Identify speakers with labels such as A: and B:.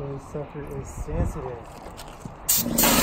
A: This sucker is sensitive.